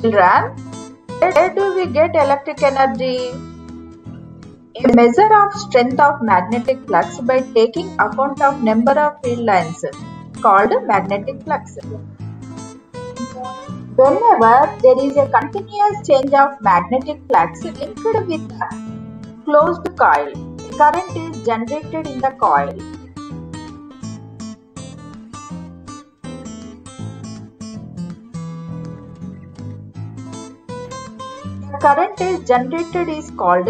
Children, where do we get electric energy? A measure of strength of magnetic flux by taking account of number of field lines called magnetic flux. Whenever there is a continuous change of magnetic flux linked with a closed coil, current is generated in the coil. Current is generated is called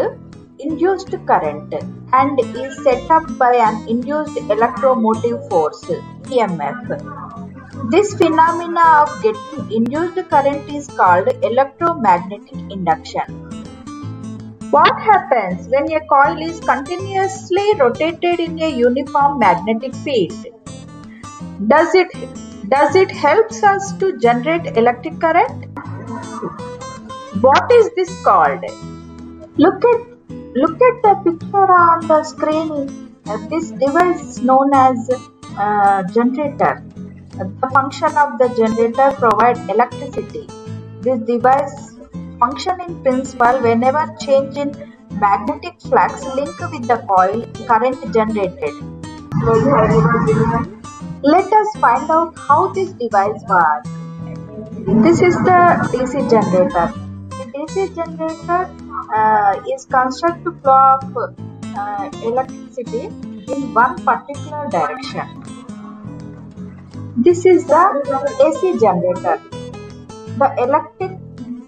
induced current and is set up by an induced electromotive force EMF. This phenomena of getting induced current is called electromagnetic induction. What happens when a coil is continuously rotated in a uniform magnetic field? Does it does it helps us to generate electric current? What is this called? Look at look at the picture on the screen. Uh, this device is known as uh, generator. The function of the generator provide electricity. This device function in principle whenever change in magnetic flux link with the coil current generated. Let us find out how this device works. This is the DC generator. DC generator uh, is constructed to flow of uh, electricity in one particular direction. This is the AC generator. The electric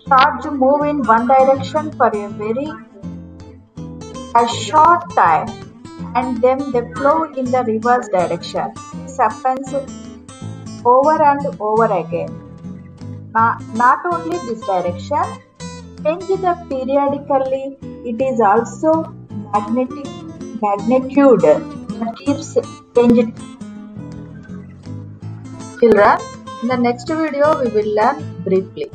charge move in one direction for a very a short time and then they flow in the reverse direction. This happens over and over again. Not, not only this direction, the periodically, it is also magnetic magnitude that keeps changing. Children, in the next video we will learn briefly.